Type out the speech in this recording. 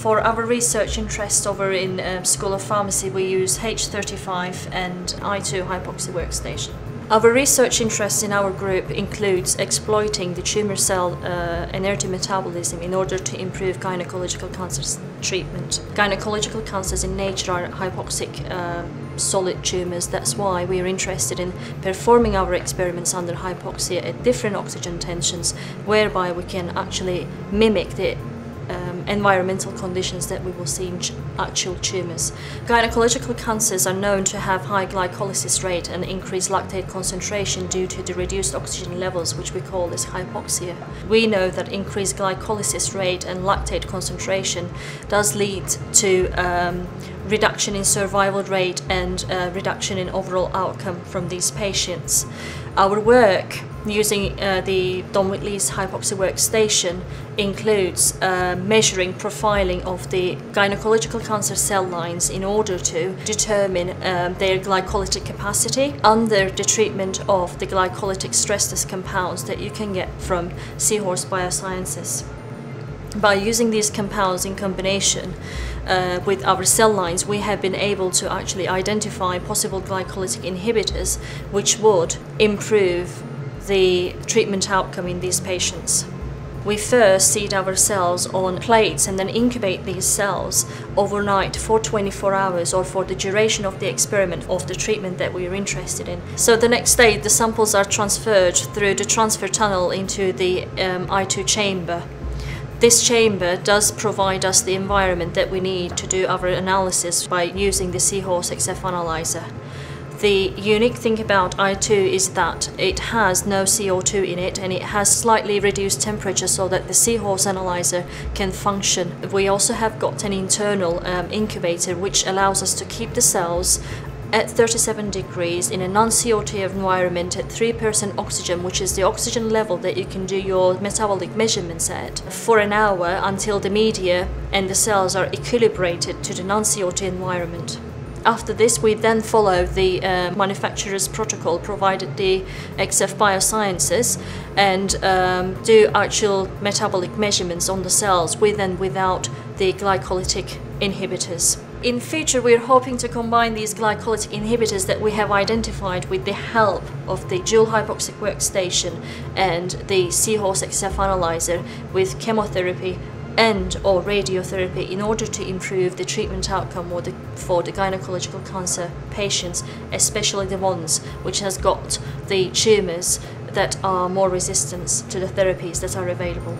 For our research interests over in um, School of Pharmacy, we use H35 and I2 hypoxia workstation. Our research interest in our group includes exploiting the tumor cell uh, energy metabolism in order to improve gynecological cancer treatment. Gynecological cancers in nature are hypoxic uh, solid tumors. That's why we are interested in performing our experiments under hypoxia at different oxygen tensions, whereby we can actually mimic the um, environmental conditions that we will see in actual tumours. Gynecological cancers are known to have high glycolysis rate and increased lactate concentration due to the reduced oxygen levels, which we call as hypoxia. We know that increased glycolysis rate and lactate concentration does lead to um, reduction in survival rate and uh, reduction in overall outcome from these patients. Our work using uh, the Don Whitley's hypoxia workstation includes uh, measuring profiling of the gynecological cancer cell lines in order to determine um, their glycolytic capacity under the treatment of the glycolytic stress compounds that you can get from Seahorse Biosciences. By using these compounds in combination uh, with our cell lines, we have been able to actually identify possible glycolytic inhibitors which would improve the treatment outcome in these patients. We first seed our cells on plates and then incubate these cells overnight for 24 hours or for the duration of the experiment of the treatment that we are interested in. So the next day the samples are transferred through the transfer tunnel into the um, I2 chamber. This chamber does provide us the environment that we need to do our analysis by using the Seahorse XF analyzer. The unique thing about I2 is that it has no CO2 in it and it has slightly reduced temperature so that the seahorse analyzer can function. We also have got an internal um, incubator which allows us to keep the cells at 37 degrees in a non-CO2 environment at 3% oxygen, which is the oxygen level that you can do your metabolic measurements at, for an hour until the media and the cells are equilibrated to the non-CO2 environment. After this, we then follow the uh, manufacturer's protocol provided the XF Biosciences and um, do actual metabolic measurements on the cells with and without the glycolytic inhibitors. In future, we're hoping to combine these glycolytic inhibitors that we have identified with the help of the dual hypoxic workstation and the Seahorse XF analyzer with chemotherapy and or radiotherapy in order to improve the treatment outcome the, for the gynecological cancer patients, especially the ones which has got the tumours that are more resistant to the therapies that are available.